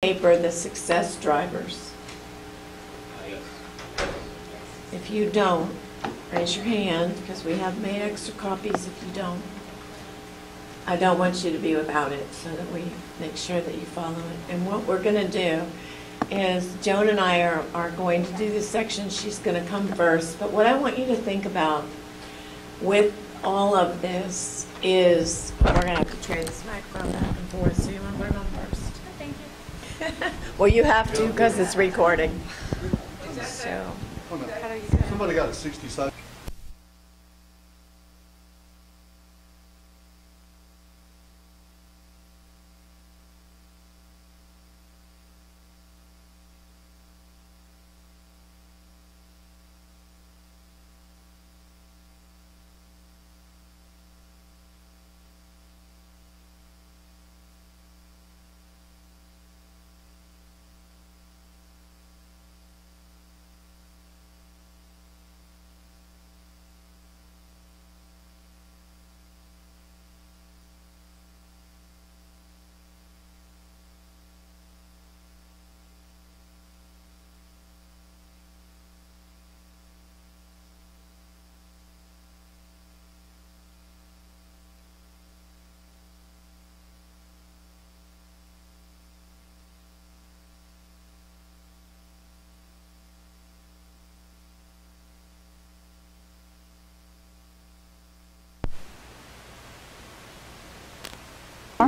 paper the success drivers? If you don't, raise your hand, because we have made extra copies if you don't. I don't want you to be without it, so that we make sure that you follow it. And what we're going to do is, Joan and I are, are going to do this section, she's going to come first, but what I want you to think about with all of this is, we're going to have to trade this microphone back and forth, so you want to put it on first? Thank you. Well, you have to, because it's recording. So, Somebody got a 60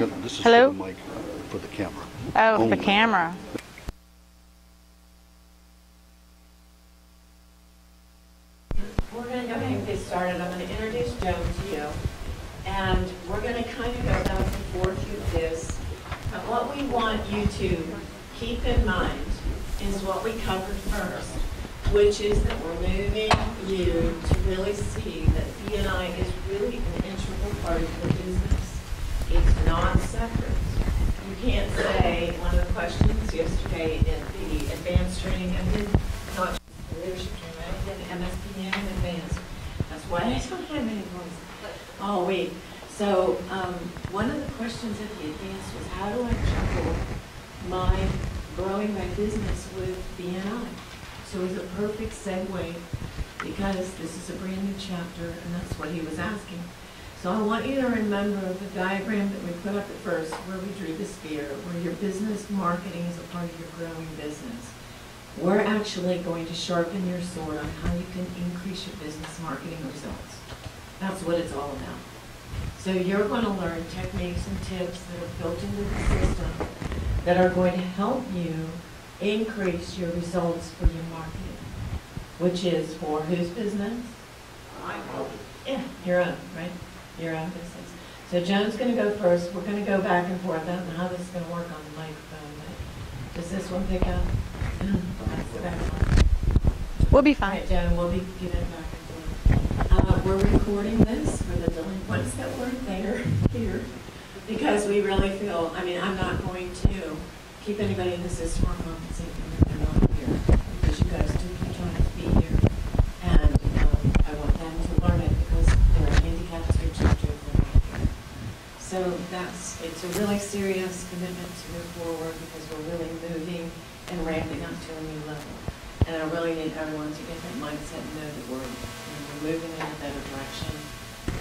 side. This is for Hello? the mic, uh, for the camera. Oh, the camera. Why I don't have any voice Oh, wait. So, um, one of the questions at the advanced was, how do I juggle my growing my business with BNI? So it's a perfect segue, because this is a brand new chapter, and that's what he was asking. So I want you to remember the diagram that we put up at first, where we drew the sphere, where your business marketing is a part of your growing business. We're actually going to sharpen your sword on how you can increase your business marketing results. That's what it's all about. So you're going to learn techniques and tips that are built into the system that are going to help you increase your results for your marketing, which is for whose business? My Yeah, your own, right? Your own business. So Joan's going to go first. We're going to go back and forth. I don't know how this is going to work on the microphone, but does this one pick up? We'll be fine. right, Joan, we'll be it back. Uh, We're recording this for the delinquents that weren't there here, because we really feel, I mean, I'm not going to keep anybody in the system or compensate them if they're not here, because you guys took the time to be here. And um, I want them to learn it because they're handicapped chapter if here. So that's, it's a really serious commitment to move forward because we're really moving and ramping up to a new level. And I really need everyone to get that mindset and know that we're, you know, we're moving in a better direction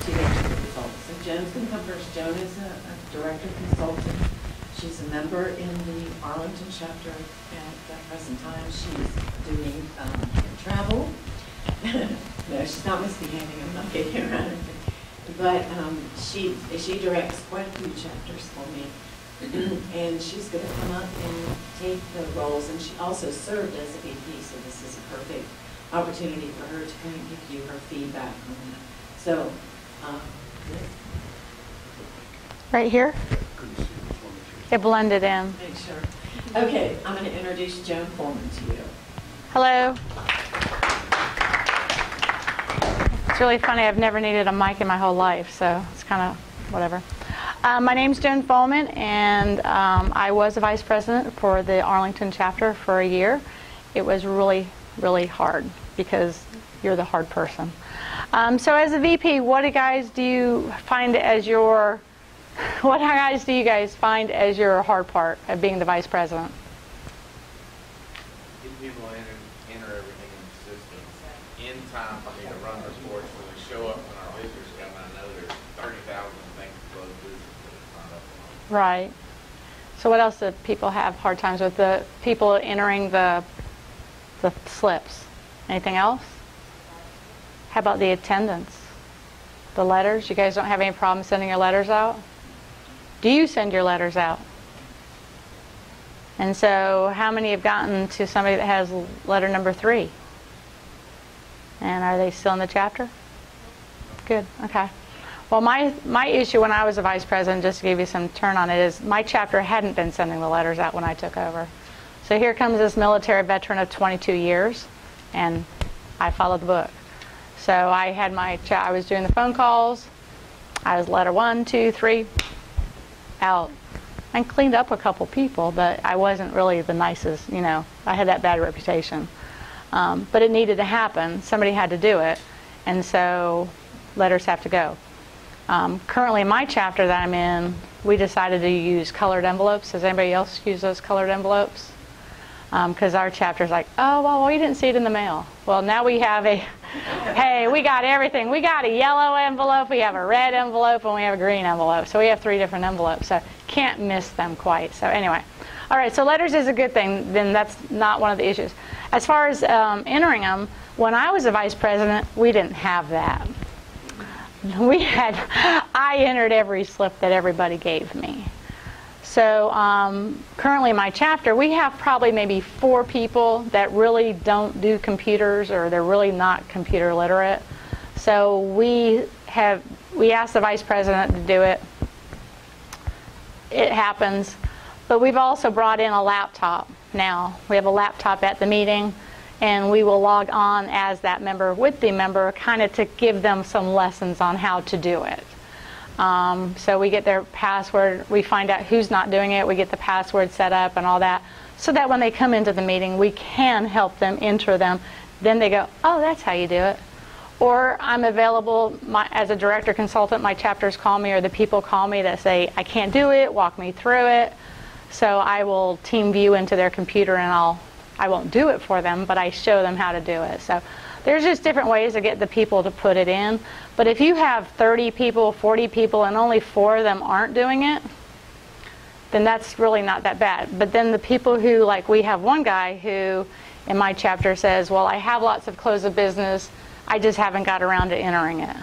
to get to the results. So Joan's going to come first. Joan is a, a director consultant. She's a member in the Arlington chapter at the present time. She's doing, um, travel. No, she's not misbehaving. I'm not getting her out of it. But, um, she, she directs quite a few chapters for me. And she's going to come up and take the roles, and she also served as a VP, so this is a perfect opportunity for her to kind of give you her feedback on that. So, um, Right here? Couldn't see which one it It blended in. make sure. Okay, I'm going to introduce Joan Foreman to you. Hello. It's really funny. I've never needed a mic in my whole life, so it's kind of whatever. Uh, my is Joan Folman, and um, I was a vice president for the Arlington chapter for a year. It was really, really hard because you're the hard person. Um, so, as a VP, what do guys do you find as your what guys do you guys find as your hard part of being the vice president? Get people to enter, enter everything in the system in time for me to run reports, so they show up when our visitors come, and I know there's thirty thousand things to close business that are signed up for. Right. So what else do people have hard times with? The people entering the the slips. Anything else? How about the attendance? The letters? You guys don't have any problem sending your letters out? Do you send your letters out? And so, how many have gotten to somebody that has letter number three? And are they still in the chapter? Good. Okay. Well, my, my issue when I was a vice president, just to give you some turn on it, is my chapter hadn't been sending the letters out when I took over. So here comes this military veteran of 22 years, and I followed the book. So I had my cha- I was doing the phone calls. I was letter one, two, three, out. I cleaned up a couple people, but I wasn't really the nicest. You know, I had that bad reputation. Um, but it needed to happen. Somebody had to do it, and so letters have to go. Um, currently, in my chapter that I'm in, we decided to use colored envelopes. Does anybody else use those colored envelopes? Because our chapter is like, oh, well, we didn't see it in the mail. Well, now we have a, hey, we got everything. We got a yellow envelope, we have a red envelope, and we have a green envelope. So we have three different envelopes. So can't miss them quite. So anyway, all right. So letters is a good thing. Then that's not one of the issues. As far as um, entering them, when I was a vice president, we didn't have that. We had, I entered every slip that everybody gave me. So um, currently, my chapter, we have probably maybe four people that really don't do computers or they're really not computer literate. So we have we asked the vice president to do it. It happens, but we've also brought in a laptop now. We have a laptop at the meeting, and we will log on as that member with the member, kind of to give them some lessons on how to do it. Um, so we get their password, we find out who's not doing it, we get the password set up and all that, so that when they come into the meeting, we can help them enter them. Then they go, oh, that's how you do it. Or I'm available my, as a director consultant, my chapters call me, or the people call me that say, I can't do it, walk me through it. So I will team view into their computer and I'll, I won't do it for them, but I show them how to do it. So there's just different ways to get the people to put it in. But if you have 30 people, 40 people, and only four of them aren't doing it, then that's really not that bad. But then the people who, like we have one guy who in my chapter says, Well, I have lots of close of business, I just haven't got around to entering it.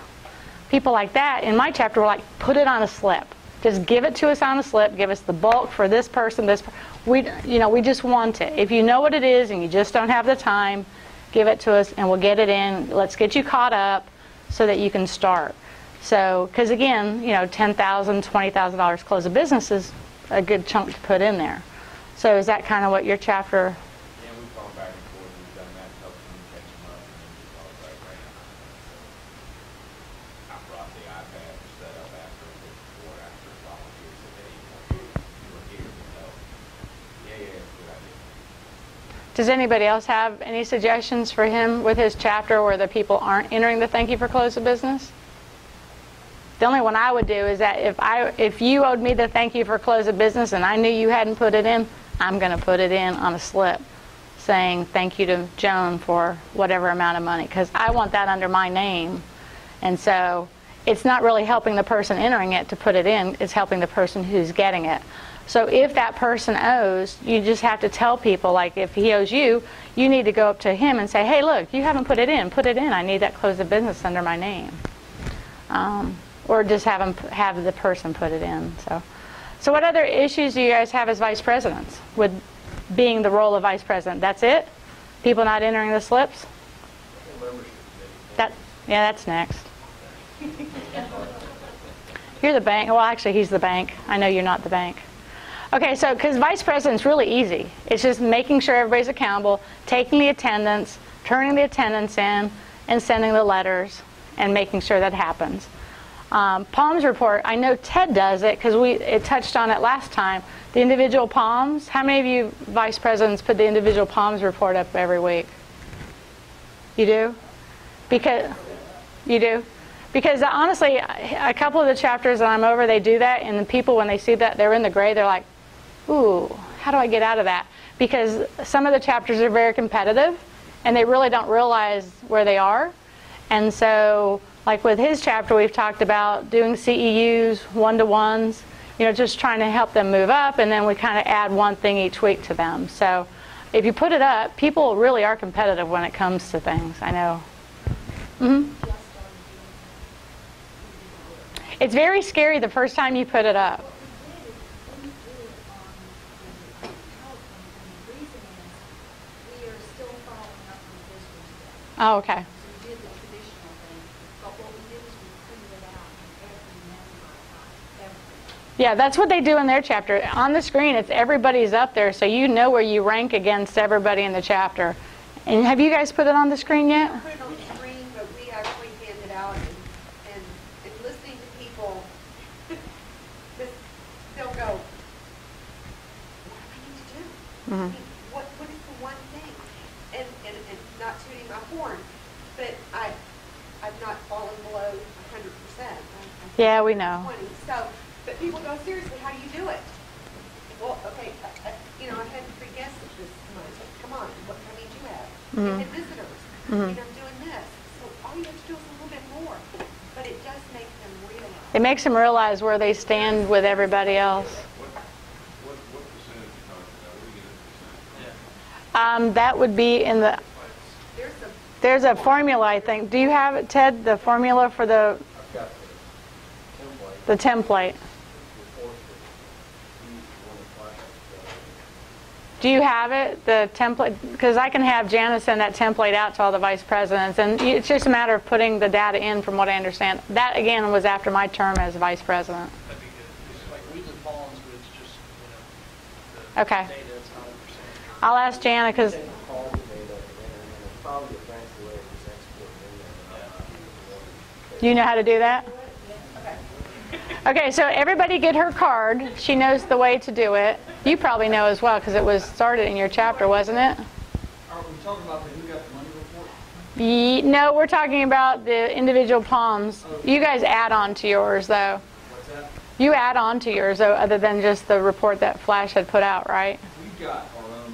People like that in my chapter were like, Put it on a slip. Just give it to us on a slip. Give us the bulk for this person. This we, you know, we just want it. If you know what it is and you just don't have the time, give it to us and we'll get it in. Let's get you caught up so that you can start. So, because again, you know, $10,000, $20,000 close a business is a good chunk to put in there. So, is that kind of what your chapter? Yeah, we've gone back and forth, we've done that, helped them catch them up, and then we've all right, right now. I brought the iPad set up after, before, after volunteers, so they, you were here, you know. Yeah, yeah, it's a good idea. Does anybody else have any suggestions for him with his chapter where the people aren't entering the thank you for close of business? The only one I would do is that if I if you owed me the thank you for close of business and I knew you hadn't put it in, I'm going to put it in on a slip saying thank you to Joan for whatever amount of money because I want that under my name. And so it's not really helping the person entering it to put it in, it's helping the person who's getting it. So if that person owes, you just have to tell people, like if he owes you, you need to go up to him and say, hey, look, you haven't put it in. Put it in. I need that close of business under my name. Um, or just have them have the person put it in. So, so what other issues do you guys have as vice presidents with being the role of vice president? That's it. People not entering the slips. That yeah, that's next. You're the bank. Well, actually, he's the bank. I know you're not the bank. Okay, so because vice president's really easy. It's just making sure everybody's accountable, taking the attendance, turning the attendance in, and sending the letters, and making sure that happens. Um, Palms report. I know Ted does it because we it touched on it last time. The individual palms. How many of you vice presidents put the individual palms report up every week? You do, because you do, Because honestly, a couple of the chapters that I'm over, they do that, and the people, when they see that they're in the gray, they're like, ooh, how do I get out of that? Because some of the chapters are very competitive, and they really don't realize where they are. And so, like with his chapter, we've talked about doing CEUs, one to ones, you know, just trying to help them move up, and then we kind of add one thing each week to them. So, if you put it up, people really are competitive when it comes to things. I know. hmm It's very scary the first time you put it up. We are still following up on this one. Oh, okay. Yeah, that's what they do in their chapter. On the screen, it's everybody's up there, so you know where you rank against everybody in the chapter. And have you guys put it on the screen yet? put it on the screen, but we actually hand it out and, and, and listening to people, this, they'll go, what do I need to do? I mean, What, what is the one thing? And, and, and not tooting my horn, but I, I've not fallen below a hundred percent. Yeah, we know. Twenty, so, but people go, seriously, how do you do it? Well, okay, I- I- you know, I had three guests this month, come on, what, how many do you have? Mm-hmm. I had visitors, and I'm doing this, so all you have to do is a little bit more, but it does make them realize. It makes them realize where they stand with everybody else. What, what, what percentage you talking about? What do you get a percent? Um, that would be in the, There's a, there's a formula, I think. Do you have it, Ted, the formula for the, I've got the template, the template? the report that each one of the flash Do you have it, the template? Because I can have Janice send that template out to all the vice presidents, and it's just a matter of putting the data in, from what I understand. That, again, was after my term as vice president. That'd. It's like Wheaton Falls, but it's just, you know, the Okay. data, it's not a. I'll ask Jana, because, Take all the data and enter it in, and probably a fancy way of just exporting in there. and not having to do you know how to do that? Okay, so everybody get her card. She knows the way to do it. You probably know as well, because it was started in your chapter, wasn't it? Are we talking about the who got the money report? Ye- No, we're talking about the individual palms. You guys add on to yours, though. What's that? You add on to yours, though, other than just the report that Flash had put out, right? We've got our own,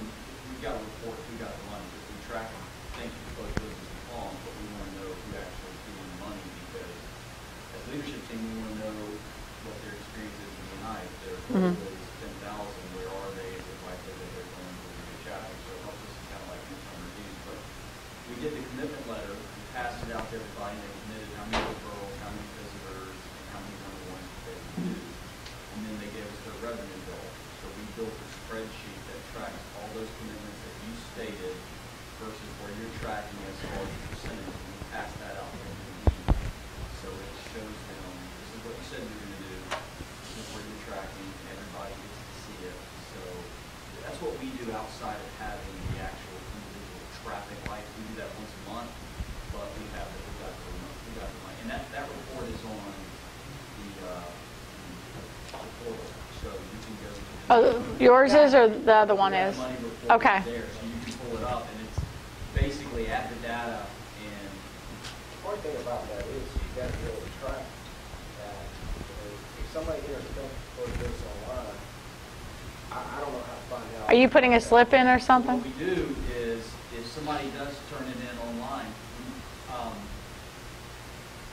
we've got a report, who got the money, because we track them. Thank you for both business and Palm, but we want to know who actually is getting the money, because as leadership team, we want to know what their experience is in the night. If their Mhm. goal is ten thousand, where are they? Is it likely that they're going to a good chapter? So it helps us kind of like do some reviews, but we did the commitment letter, we passed it out to everybody, and they committed how many referrals, how many visitors, and how many number ones that they mm-hmm. would do. And then they gave us their revenue goal. So we built a spreadsheet that tracks all those commitments that you stated versus where you're tracking as far as the percentage, and we pass that out to them. So it shows them, this is what you said do, this is where you're tracking, and everybody gets to see it. So that's what we do outside of having the actual individual traffic lights. We do that once a month, but we have it, we got the, we got the money. And that, that report is on the, uh, the portal, so you can go to. the- Oh, yours is, or the other one is? the money report Okay. there, so you can pull it up, and it's basically at the data, and One thing about that is you got to be able to track that. If somebody here is going to this online, I, I don't know how to find out. Are you putting a slip in or something? What we do is, if somebody does turn it in online, um,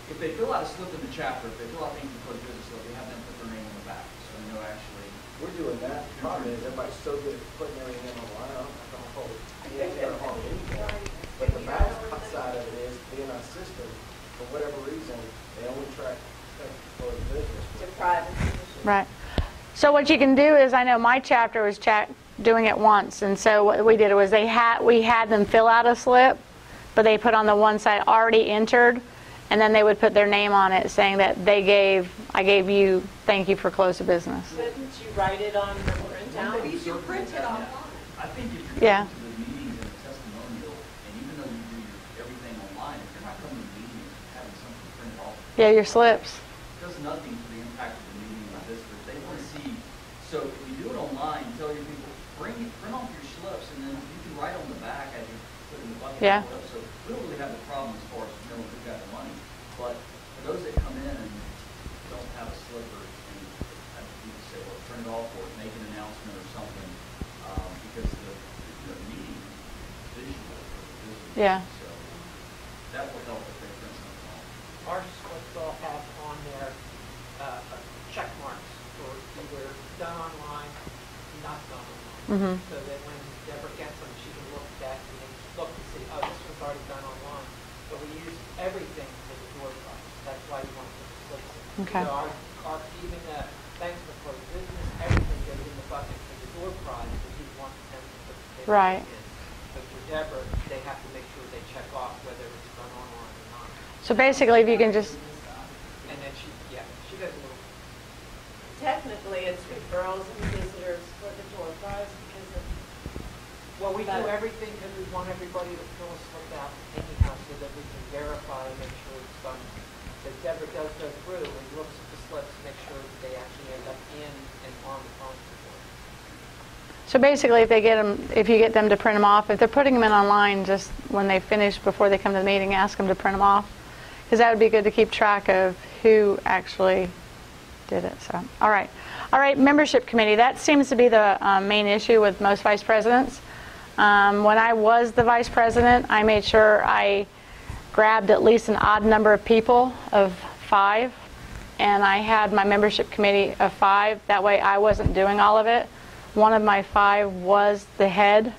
if they fill out a slip in the chapter, if they fill out the Inc. Code Business Slip, we have them put their name on the back, so we know actually. We're doing that. The problem is everybody's so good at putting everything in online, I don't have to hold it. You ain't got to hold it anymore. But the bad side of it is, being our system, for whatever reason, they only track for the business. to privacy. Right. So what you can do is, I know my chapter was chat, doing it once, and so what we did was they had, we had them fill out a slip, but they put on the one side already entered, and then they would put their name on it saying that they gave, I gave you, thank you for close of business. Couldn't you write it on the printout? But you print it online. I think if Yeah. you're going to the meetings and the testimonial, and even though you do your, everything online, if you're not coming to the meeting and having something printed off, Yeah, your slips. it does nothing for the impact of the meeting and the visitors. They want to see, so if you do it online, tell your people, bring, it- print off your slips, and then you can write on the back as you put in the bucket. Yeah. So we don't really have the problem as far as knowing who got the money, but those that come in don't have a slipper and have to say, well, turn it off or make an announcement or something, um, because the, the meeting is visual for the visitors. Yeah. So that will help if they print something off. Our slips all have on there, uh, check marks for either done online, not done Mhm. So that when Deborah gets them, she can look at and then look and see, oh, this one's already done online. But we use everything for the door prize. That's why you want to put the slips in. Okay. So our, our, even the thanks for closed business, everything goes in the bucket for the door prize, because we want them to put the Right. in. But for Deborah, they have to make sure they check off whether it's done online or not. So basically, if you can just, And then she, yeah, she does a little Technically, it's referrals and visitors for the door prize because of, Well, we do But- everything because we want everybody to fill a slip out anyhow so that we can verify and make sure it's done. That Deborah does go through and looks at the slips, make sure that they actually end up in and on the phone report. so basically, if they get them, if you get them to print them off, if they're putting them in online, just when they finish, before they come to the meeting, ask them to print them off. Because that would be good to keep track of who actually did it, so, all right. All right, membership committee, that seems to be the um, main issue with most vice presidents. Um, When I was the vice president, I made sure I grabbed at least an odd number of people of five, and I had my membership committee of five. That way, I wasn't doing all of it. One of my five was the head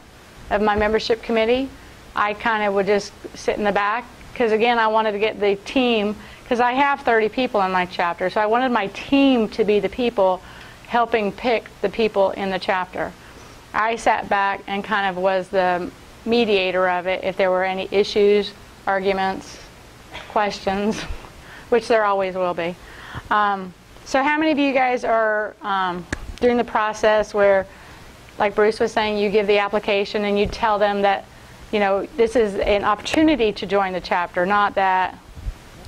of my membership committee. I kind of would just sit in the back, because again, I wanted to get the team, because I have 30 people in my chapter, so I wanted my team to be the people helping pick the people in the chapter. I sat back and kind of was the mediator of it if there were any issues, arguments, questions, which there always will be. Um, so, how many of you guys are um, doing the process where, like Bruce was saying, you give the application and you tell them that, you know, this is an opportunity to join the chapter, not that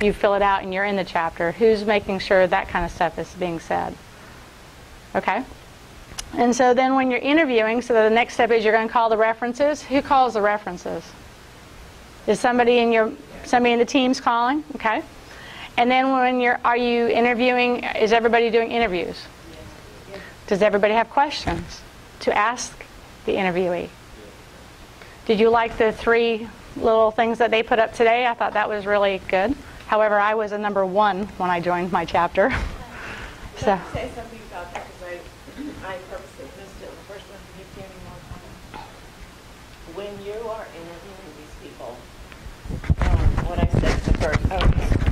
you fill it out and you're in the chapter? Who's making sure that kind of stuff is being said? Okay? And so then when you're interviewing, so the next step is you're going to call the references. Who calls the references? Is somebody in your somebody in the team's calling? Okay. And then when you're are you interviewing is everybody doing interviews? Does everybody have questions to ask the interviewee? Did you like the three little things that they put up today? I thought that was really good. However, I was a number one when I joined my chapter. Can So, I say something about that, because I, I purposely missed it the first one, you give me more time? When you are interviewing these people, um, what I said the first, okay.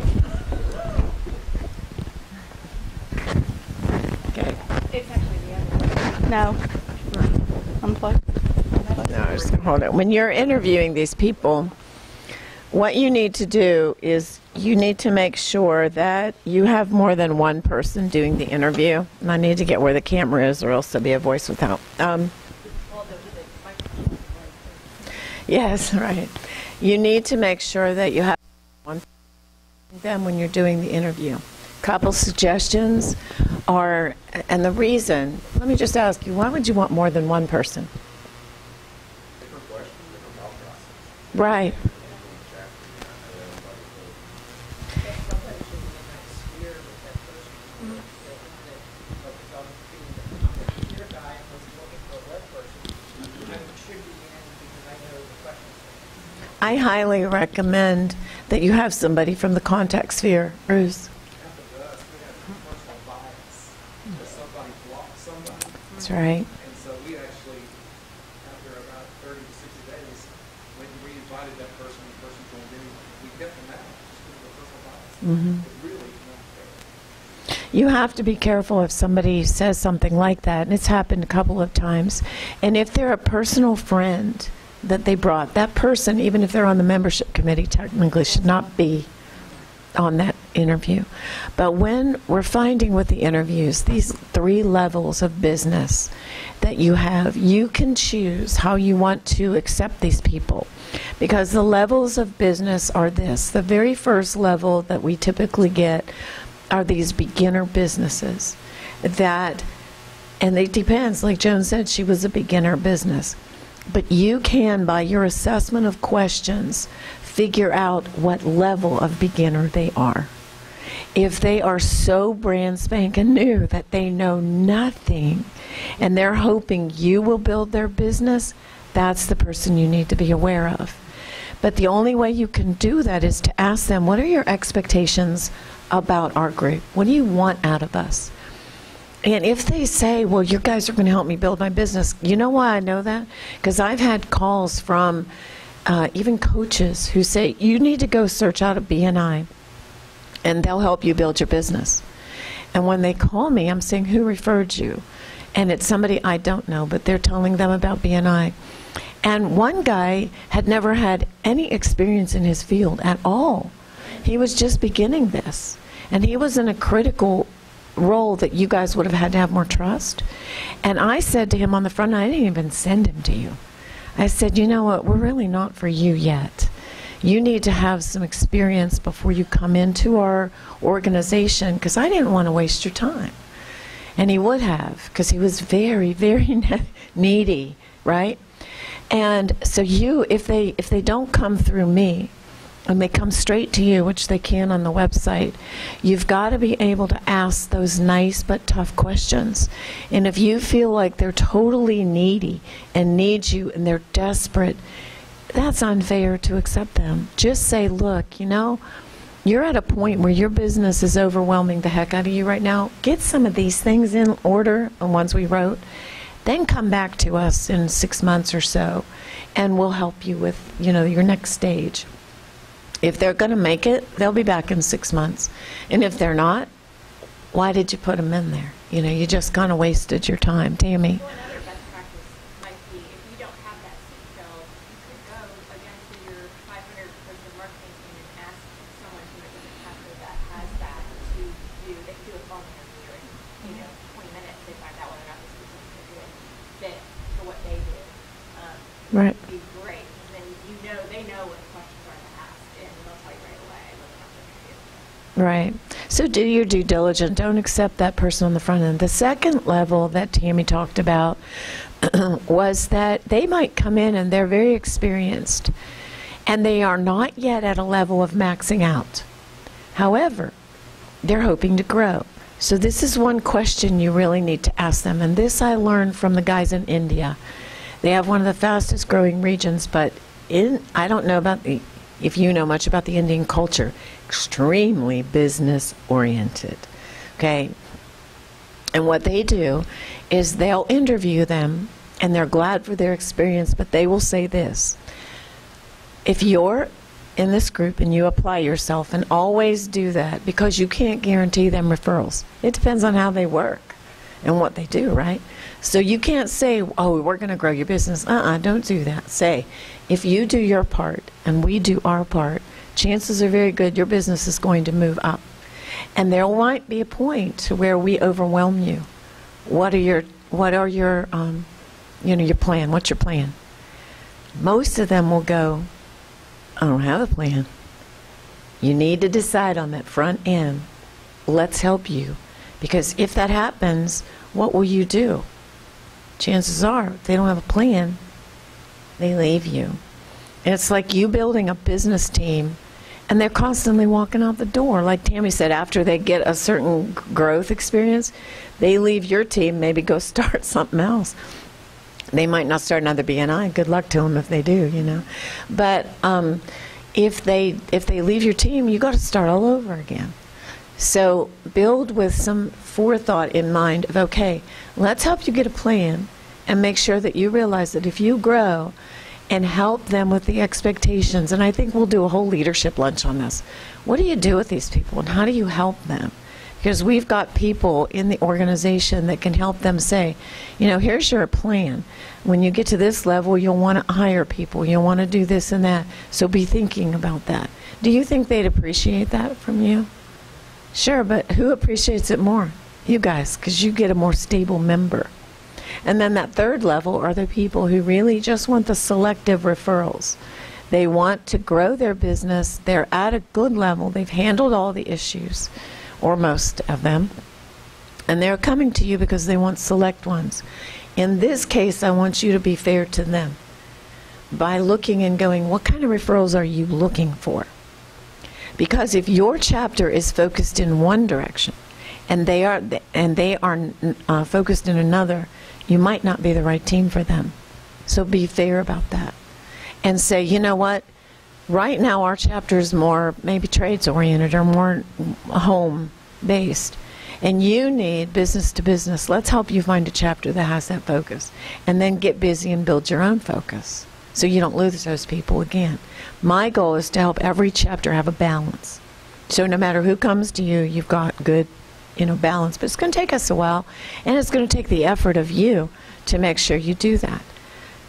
Okay. It's actually the other way. no. Unplug. Hold it. When you're interviewing these people, what you need to do is you need to make sure that you have more than one person doing the interview. And I need to get where the camera is, or else there'll be a voice without. Um, yes, right. You need to make sure that you have one them when you're doing the interview. Couple suggestions are, and the reason. Let me just ask you, why would you want more than one person? Person. I highly recommend that you have somebody from the contact sphere, Bruce. That's us, we have personal bias, because somebody blocked somebody. That's right. And so we actually, after about thirty to sixty days, when we invited that person, the person joined anyway, we kept them out just because of the personal bias. It's really not fair. You have to be careful if somebody says something like that, and it's happened a couple of times. And if they're a personal friend that they brought, that person, even if they're on the membership committee, technically should not be on that interview. But when we're finding with the interviews, these three levels of business that you have, you can choose how you want to accept these people. Because the levels of business are this the very first level that we typically get are these beginner businesses that, and it depends, like Joan said, she was a beginner business. But you can, by your assessment of questions, figure out what level of beginner they are. If they are so brand spanking new that they know nothing and they're hoping you will build their business, that's the person you need to be aware of. But the only way you can do that is to ask them, what are your expectations about our group? What do you want out of us? And if they say, well, you guys are going to help me build my business, you know why I know that? Because I've had calls from uh, even coaches who say, you need to go search out a BNI and they'll help you build your business. And when they call me, I'm saying, who referred you? And it's somebody I don't know, but they're telling them about BNI. And one guy had never had any experience in his field at all. He was just beginning this. And he was in a critical role that you guys would have had to have more trust. And I said to him on the front, I didn't even send him to you. I said, you know what, we're really not for you yet. You need to have some experience before you come into our organization because I didn't want to waste your time. And he would have because he was very, very needy, right? And so you, if they if they don't come through me, and they come straight to you, which they can on the website, you've got to be able to ask those nice but tough questions. And if you feel like they're totally needy and need you and they're desperate, that's unfair to accept them. Just say, look, you know, you're at a point where your business is overwhelming the heck out of you right now. Get some of these things in order, the ones we wrote, then come back to us in six months or so, and we'll help you with, you know, your next stage. If they're going to make it, they'll be back in six months. And if they're not, why did you put them in there? You know, you just kind of wasted your time. Tammy? Well, another best practice might be if you don't have that seat filled, you could go again to your 500 person marketing team and ask someone who is in the chapter that has that to do, they can do a phone interview in, you know, 20 minutes, they find out whether or not this person is a good fit for what they do. Um, Right. Would be great, 'cause then you know, they know what questions are to ask, and they'll tell you right away whether or not they're going to do it. Right. So do your due diligence. Don't accept that person on the front end. The second level that Tammy talked about was that they might come in and they're very experienced and they are not yet at a level of maxing out. However, they're hoping to grow. So this is one question you really need to ask them. And this I learned from the guys in India. They have one of the fastest growing regions, but in I don't know about the if you know much about the Indian culture, extremely business oriented. Okay? And what they do is they'll interview them and they're glad for their experience, but they will say this. If you're in this group and you apply yourself and always do that because you can't guarantee them referrals. It depends on how they work and what they do, right? So you can't say, "Oh, we're going to grow your business." Uh-uh, don't do that. Say, if you do your part and we do our part, chances are very good your business is going to move up. And there might be a point where we overwhelm you. What are your what are your um, you know your plan? What's your plan? Most of them will go, I don't have a plan. You need to decide on that front end. Let's help you. Because if that happens, what will you do? Chances are, they don't have a plan, they leave you. And it's like you building a business team and they're constantly walking out the door. Like Tammy said, after they get a certain growth experience, they leave your team, maybe go start something else. They might not start another BNI. Good luck to them if they do, you know. But um, if they if they leave your team, you got to start all over again. So build with some forethought in mind of okay, let's help you get a plan and make sure that you realize that if you grow and help them with the expectations, and I think we'll do a whole leadership lunch on this. What do you do with these people and how do you help them? Because we've got people in the organization that can help them say, you know, here's your plan. When you get to this level, you'll want to hire people. You'll want to do this and that. So be thinking about that. Do you think they'd appreciate that from you? Sure, but who appreciates it more? You guys, because you get a more stable member. And then that third level are the people who really just want the selective referrals. They want to grow their business. They're at a good level. They've handled all the issues, or most of them. And they're coming to you because they want select ones. In this case, I want you to be fair to them by looking and going, what kind of referrals are you looking for? Because if your chapter is focused in one direction and they are and they are uh, focused in another, you might not be the right team for them. So be fair about that. And say, you know what? Right now our chapter is more maybe trades oriented or more home based. And you need business to business. Let's help you find a chapter that has that focus. And then get busy and build your own focus so you don't lose those people again. My goal is to help every chapter have a balance. So no matter who comes to you, you've got good, you know, balance. But it's going to take us a while, and it's going to take the effort of you to make sure you do that.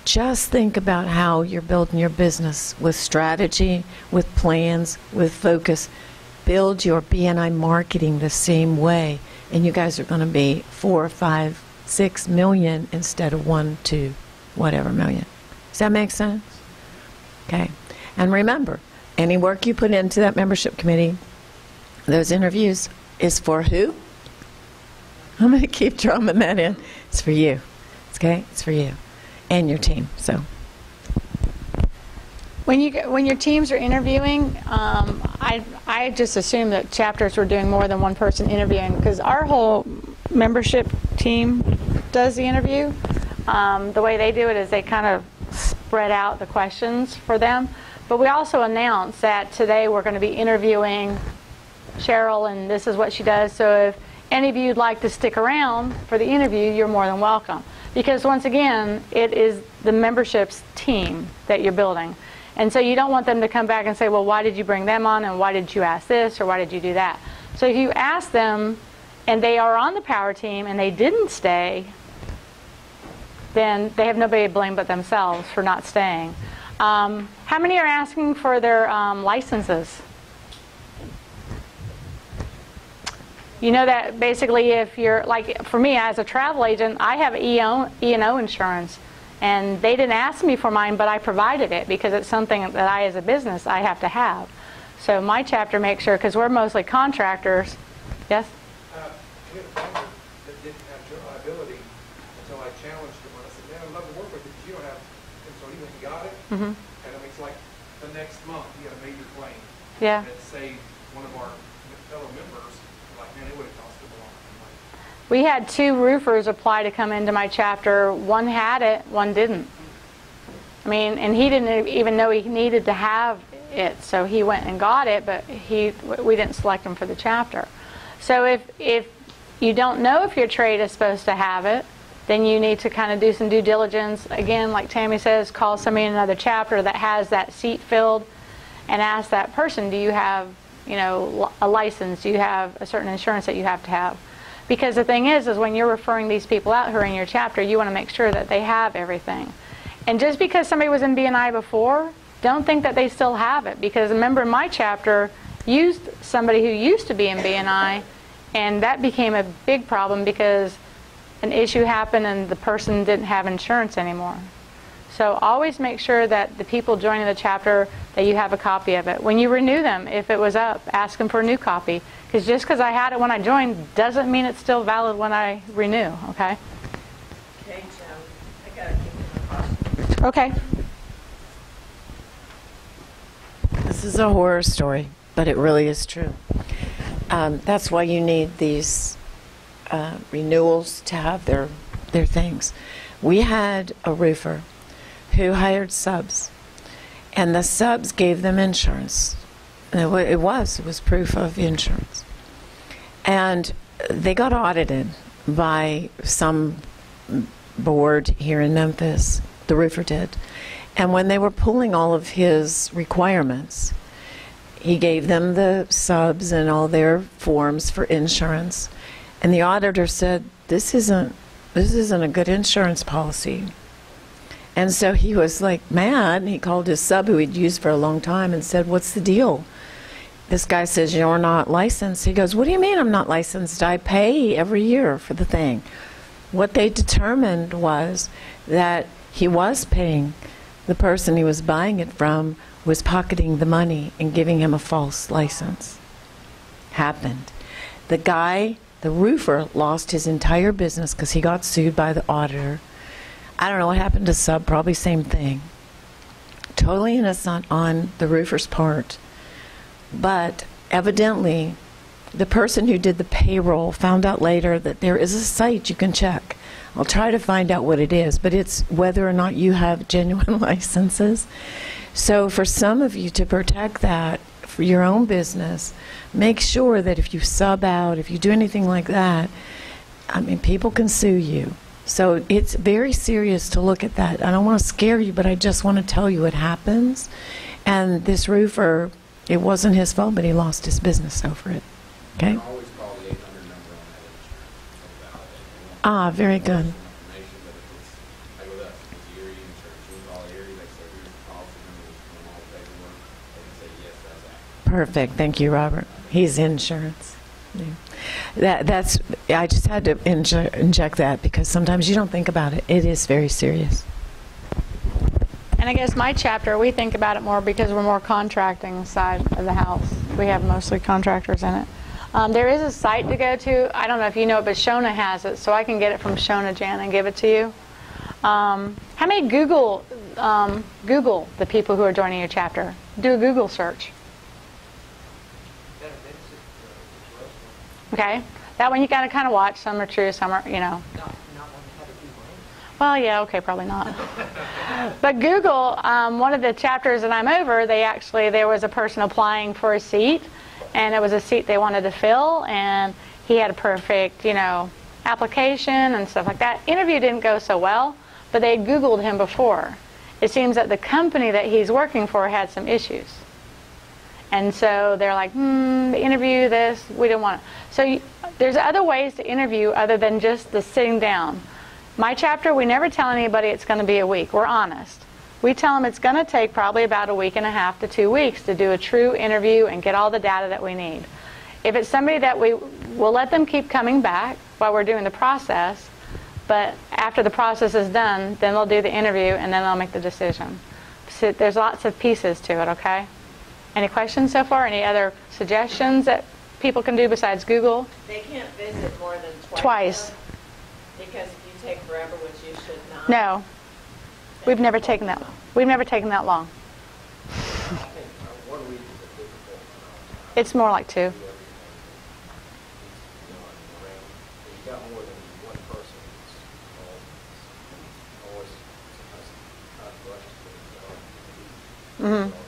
Just think about how you're building your business with strategy, with plans, with focus. Build your BNI marketing the same way, and you guys are going to be four, five, six million instead of one, two, whatever million. Does that make sense? Okay. And remember, any work you put into that membership committee, those interviews, is for who? I'm going to keep drumming that in. It's for you. It's Okay? It's for you and your team. So. When you when your teams are interviewing, um, I I just assume that chapters were doing more than one person interviewing because our whole membership team does the interview. Um, the way they do it is they kind of spread out the questions for them. But we also announced that today we're going to be interviewing Cheryl, and this is what she does. So if any of you would like to stick around for the interview, you're more than welcome. Because once again, it is the membership's team that you're building. And so you don't want them to come back and say, well, why did you bring them on, and why did you ask this, or why did you do that? So if you ask them, and they are on the power team, and they didn't stay, then they have nobody to blame but themselves for not staying. Um, how many are asking for their um, licenses? You know that basically if you're, like for me as a travel agent, I have E&O insurance. And they didn't ask me for mine, but I provided it because it's something that I as a business, I have to have. So my chapter makes sure, because we're mostly contractors. Yes? Uh, we had a farmer that didn't have liability until I challenged him. And I said, man, I'd love to work with you, but you don't have, and so he went and got it. Mm-hmm. And I mean, it's like the next month, he had a major claim. Yeah. And it saved one of our fellow members, like, man, it would have cost him a lot of money. We had two roofers apply to come into my chapter. One had it, one didn't. I mean, and he didn't even know he needed to have it, so he went and got it, but he we didn't select him for the chapter. So if if you don't know if your trade is supposed to have it, then you need to kind of do some due diligence. Again, like Tammy says, call somebody in another chapter that has that seat filled and ask that person, do you have, you know, a license? Do you have a certain insurance that you have to have? Because the thing is, is when you're referring these people out who are in your chapter, you want to make sure that they have everything. And just because somebody was in BNI before, don't think that they still have it. Because a member in my chapter used somebody who used to be in BNI, and that became a big problem because an issue happened and the person didn't have insurance anymore. So always make sure that the people joining the chapter that you have a copy of it. When you renew them, if it was up, ask them for a new copy. Because just because I had it when I joined doesn't mean it's still valid when I renew. Okay. Okay, so I gotta give you a question. Okay. This is a horror story, but it really is true. Um, that's why you need these uh, renewals to have their their things. We had a roofer who hired subs, and the subs gave them insurance. It, it was it was proof of insurance, and they got audited by some board here in Memphis. The roofer did, and when they were pulling all of his requirements, he gave them the subs and all their forms for insurance. And the auditor said, "This isn't this isn't a good insurance policy." And so he was like mad. He called his sub, who he'd used for a long time, and said, "What's the deal?" This guy says, "You're not licensed." He goes, "What do you mean I'm not licensed? I pay every year for the thing." What they determined was that he was paying. The person he was buying it from was pocketing the money and giving him a false license. Happened. The guy, the roofer, lost his entire business because he got sued by the auditor. I don't know what happened to Sub, probably same thing. Totally innocent on the roofer's part. But evidently, the person who did the payroll found out later that there is a site you can check. I'll try to find out what it is, but it's whether or not you have genuine licenses. So for some of you to protect that for your own business, make sure that if you sub out, if you do anything like that, I mean, people can sue you. So it's very serious to look at that. I don't want to scare you, but I just want to tell you it happens. And this roofer, it wasn't his fault, but he lost his business over it. Okay? You can always call the eight hundred number on that insurance. It's valid. They won't Ah, very good. some Information, but if it's, like with us, if it's Erie Insurance, you can call Erie, they say, here's the policy number, and all the paperwork, they can say, yes, that's accurate. Perfect. Thank you, Robert. He's insurance. Yeah. That, that's, I just had to inje- inject that because sometimes you don't think about it. It is very serious. And I guess my chapter, we think about it more because we're more contracting side of the house. We have mostly contractors in it. Um, there is a site to go to. I don't know if you know it, but Shona has it, so I can get it from Shona Jan and give it to you. Um, how many Google um, Google the people who are joining your chapter? Do a Google search. Okay, that one you got to kind of watch. Some are true, some are you know. Not, not one that had to be mine. Well, yeah, okay, probably not. but Google, um, one of the chapters that I'm over, they actually, there was a person applying for a seat, and it was a seat they wanted to fill, and he had a perfect, you know, application and stuff like that. Interview didn't go so well, but they had Googled him before. It seems that the company that he's working for had some issues. And so they're like, hmm, interview this, we don't want it. So you, there's other ways to interview other than just the sitting down. My chapter, we never tell anybody it's going to be a week. We're honest. We tell them it's going to take probably about a week and a half to two weeks to do a true interview and get all the data that we need. If it's somebody that we will let them keep coming back while we're doing the process, but after the process is done, then they'll do the interview and then they'll make the decision. So there's lots of pieces to it, okay? Any questions so far? Any other suggestions that people can do besides Google? They can't visit more than twice. Twice. though, Because if you take forever, which you should not. No. We've never taken that. We've never taken that long. I think one week is a difficult amount It's more like two. to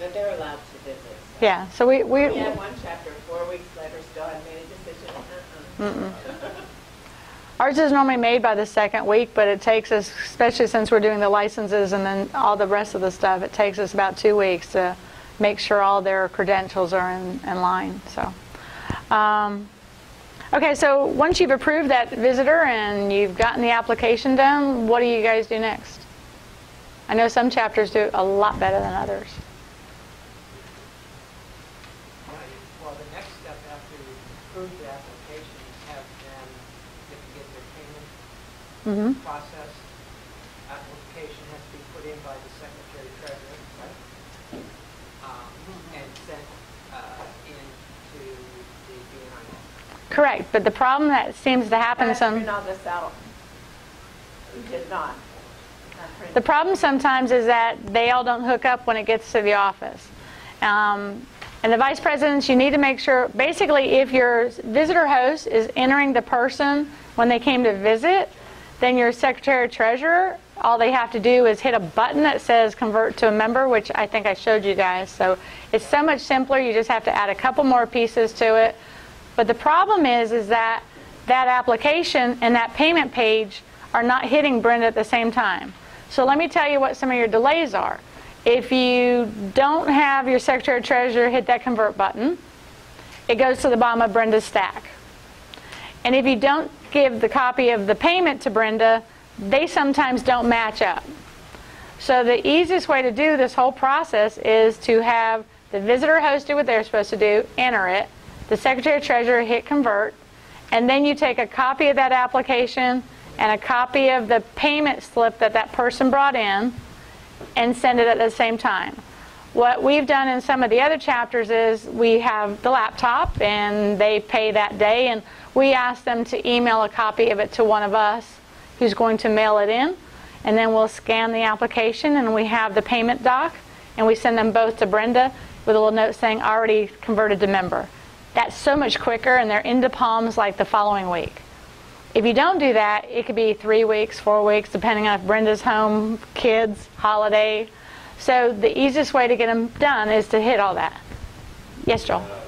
But they're allowed to visit. so. Yeah. So we we. We had one chapter, four weeks later, still hadn't made a decision. Uh-uh. Ours is normally made by the second week, but it takes us, especially since we're doing the licenses and then all the rest of the stuff, it takes us about two weeks to make sure all their credentials are in, in line. So, um, okay, so once you've approved that visitor and you've gotten the application done, what do you guys do next? I know some chapters do it a lot better than others. Yeah, you- Well, the next step after you approve the application is have them get to get their payment Mm-hmm. process. Application has to be put in by the secretary treasurer, right? Um, And sent uh, into the BNI. Correct, but the problem that seems to happen Print some. all this out. We did not. Not print. The problem sometimes is that they all don't hook up when it gets to the office. Um, and the vice presidents, you need to make sure, basically, if your visitor host is entering the person when they came to visit, then your secretary treasurer, all they have to do is hit a button that says convert to a member, which I think I showed you guys. So it's so much simpler. You just have to add a couple more pieces to it. But the problem is, is that that application and that payment page are not hitting Brenda at the same time. So let me tell you what some of your delays are. If you don't have your secretary treasurer hit that convert button, it goes to the bottom of Brenda's stack. And if you don't give the copy of the payment to Brenda, they sometimes don't match up. So the easiest way to do this whole process is to have the visitor host do what they're supposed to do, enter it, the secretary treasurer hit convert, and then you take a copy of that application and a copy of the payment slip that that person brought in and send it at the same time. What we've done in some of the other chapters is we have the laptop and they pay that day and we ask them to email a copy of it to one of us who's going to mail it in and then we'll scan the application and we have the payment doc and we send them both to Brenda with a little note saying already converted to member. That's so much quicker, and they're into Palms like the following week. If you don't do that, it could be three weeks, four weeks, depending on if Brenda's home, kids, holiday. So the easiest way to get them done is to hit all that. Yes, Joel?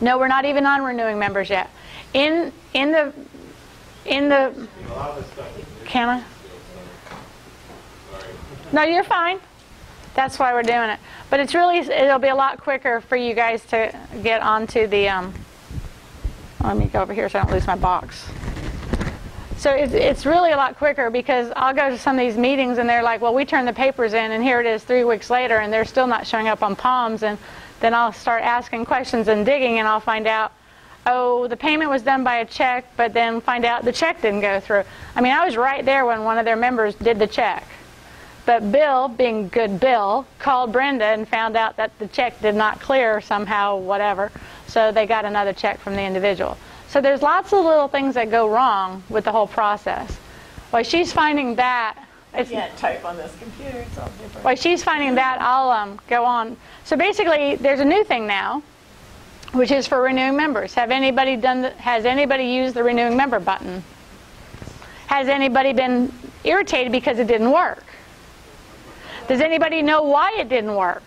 No, we're not even on renewing members yet. In, in the, in the, camera. No, you're fine. That's why we're doing it. But it's really, it'll be a lot quicker for you guys to get onto the, um, let me go over here so I don't lose my box. So it's, it's really a lot quicker because I'll go to some of these meetings and they're like, well, we turned the papers in and here it is three weeks later and they're still not showing up on Palms. And then I'll start asking questions and digging and I'll find out, oh, the payment was done by a check, but then find out the check didn't go through. I mean, I was right there when one of their members did the check. But Bill, being good Bill, called Brenda and found out that the check did not clear somehow, whatever. So they got another check from the individual. So there's lots of little things that go wrong with the whole process. While she's finding that, it's, Can't type on this computer, it's all different. while she's finding that, I'll um, go on. So basically, there's a new thing now, which is for renewing members. Have anybody done? The, has anybody used the renewing member button? Has anybody been irritated because it didn't work? Does anybody know why it didn't work?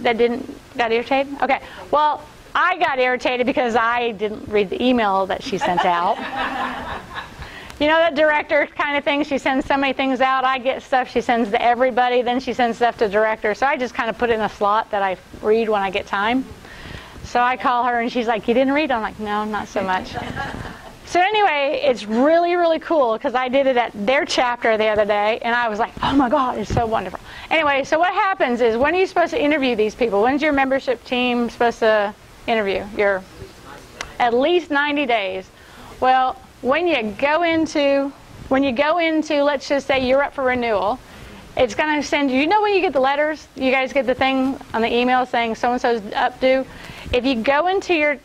That didn't got irritated? Okay. Well, I got irritated because I didn't read the email that she sent out. you know that director kind of thing? She sends so many things out. I get stuff she sends to everybody, then she sends stuff to director. So I just kind of put it in a slot that I read when I get time. So I call her and she's like, "You didn't read?" I'm like, "No, not so much." So anyway, it's really, really cool because I did it at their chapter the other day, and I was like, "Oh my God, it's so wonderful." Anyway, so what happens is when are you supposed to interview these people? When's your membership team supposed to interview? Your at least 90 days. Well, when you go into when you go into let's just say you're up for renewal, it's going to send you. You know when you get the letters, you guys get the thing on the email saying so and so's up due. If you go into your